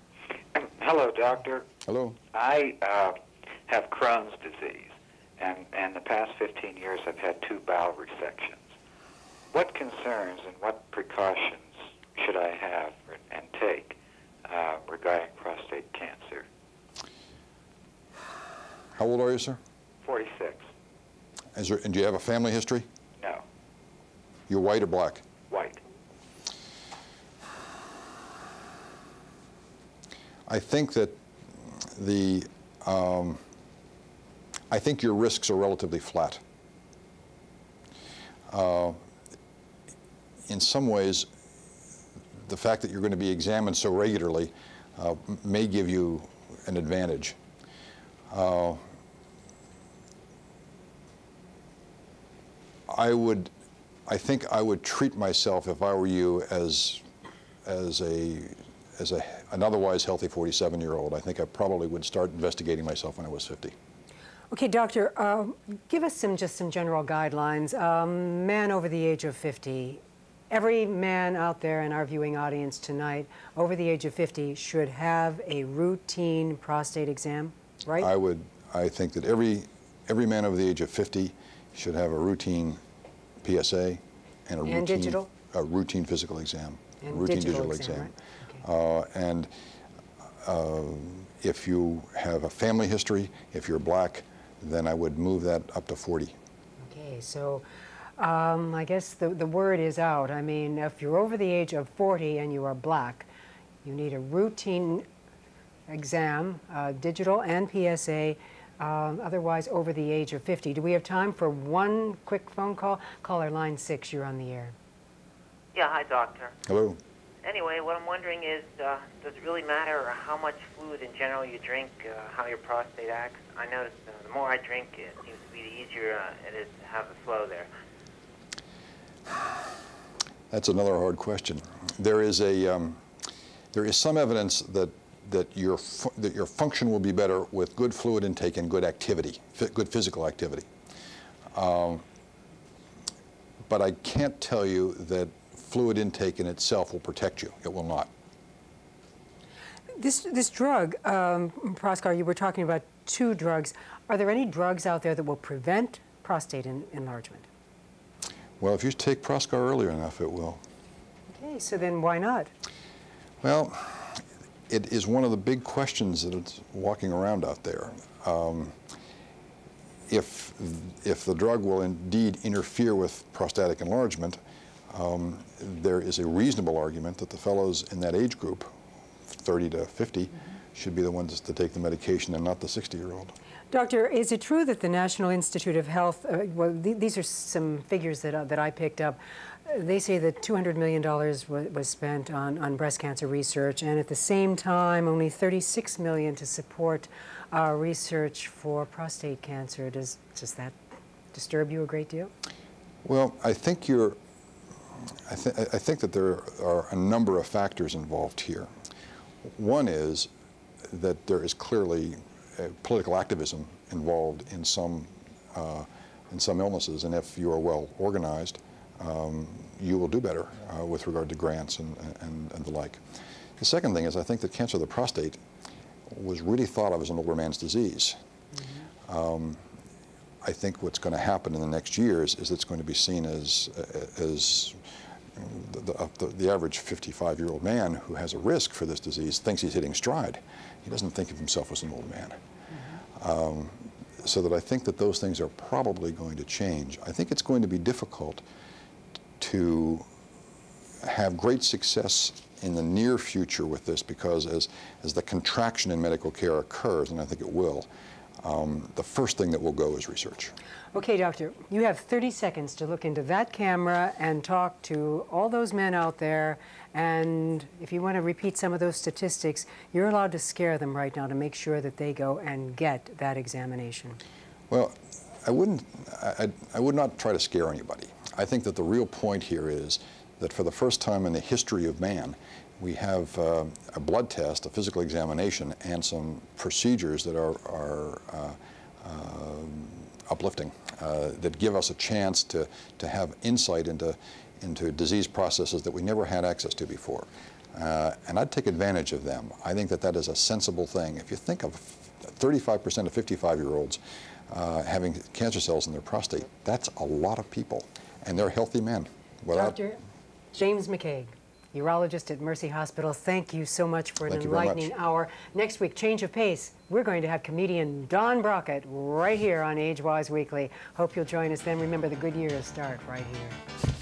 Hello, doctor. Hello. I uh, have Crohn's disease, and and the past 15 years I've had two bowel resections. What concerns and what precautions should I have and take uh, regarding prostate cancer? How old are you, sir? 46. Is there, and do you have a family history? No. You're white or black? White. I think that the, um, I think your risks are relatively flat. Uh, in some ways, the fact that you're going to be examined so regularly uh, may give you an advantage. Uh, I would, I think I would treat myself if I were you as, as a, as a, an otherwise healthy 47-year-old. I think I probably would start investigating myself when I was 50. Okay, doctor, uh, give us some just some general guidelines. Um, man over the age of 50. Every man out there in our viewing audience tonight over the age of 50 should have a routine prostate exam, right? I would, I think that every, every man over the age of 50 should have a routine PSA and a And routine, digital? a routine physical exam, a And routine digital digital exam, exam. Uh, and uh, if you have a family history, if you're black, then I would move that up to 40. Okay, so um, I guess the, the word is out. I mean, if you're over the age of 40 and you are black, you need a routine exam, uh, digital and PSA, um, otherwise over the age of 50. Do we have time for one quick phone call? Caller line six, you're on the air. Yeah, hi, doctor. Hello. Anyway, what I'm wondering is, uh, does it really matter how much fluid in general you drink, uh, how your prostate acts? I notice uh, the more I drink, it seems to be the easier uh, it is to have the flow there. That's another hard question. There is a um, there is some evidence that that your that your function will be better with good fluid intake and good activity, good physical activity. Um, but I can't tell you that fluid intake in itself will protect you. It will not. This, this drug, um, you were talking about two drugs. Are there any drugs out there that will prevent prostate en- enlargement? Well, if you take Proscar earlier enough, it will. Okay, so then why not? Well, it is one of the big questions that is walking around out there. Um, if, if the drug will indeed interfere with prostatic enlargement, um, there is a reasonable argument that the fellows in that age group, 30 to 50, should be the ones to take the medication and not the 60-year-old. Doctor, is it true that the National Institute of Health, uh, well, th- these are some figures that, uh, that I picked up. They say that $200 million wa- was spent on, on breast cancer research, and at the same time, only 36 million to support uh, research for prostate cancer. Does, does that disturb you a great deal? Well, I think you're, I, th- I think that there are a number of factors involved here. One is that there is clearly political activism involved in some, uh, in some illnesses, and if you are well organized, um, you will do better uh, with regard to grants and, and, and the like. The second thing is I think that cancer of the prostate was really thought of as an older man's disease. Um, I think what's going to happen in the next years is it's going to be seen as, as the, the, the, the average 55-year-old man who has a risk for this disease thinks he's hitting stride. He doesn't think of himself as an old man. Um, so that I think that those things are probably going to change. I think it's going to be difficult to have great success in the near future with this because as, as the contraction in medical care occurs, and I think it will, um, the first thing that will go is research. Okay, doctor, you have 30 seconds to look into that camera and talk to all those men out there. And if you want to repeat some of those statistics, you're allowed to scare them right now to make sure that they go and get that examination. Well, I wouldn't, I, I- I would not try to scare anybody. I think that the real point here is that for the first time in the history of man, we have uh, a blood test, a physical examination, and some procedures that are, are uh, um, uplifting, uh, that give us a chance to, to have insight into, into disease processes that we never had access to before. Uh, and I'd take advantage of them. I think that that is a sensible thing. If you think of 35% of 55-year-olds uh, having cancer cells in their prostate, that's a lot of people, and they're healthy men. Without, Dr. James McCague, urologist at Mercy Hospital, thank you so much for an Thank enlightening hour. Next week, change of pace. We're going to have comedian Don Brockett right here on AgeWise Weekly. Hope you'll join us then. Remember, the good years start right here.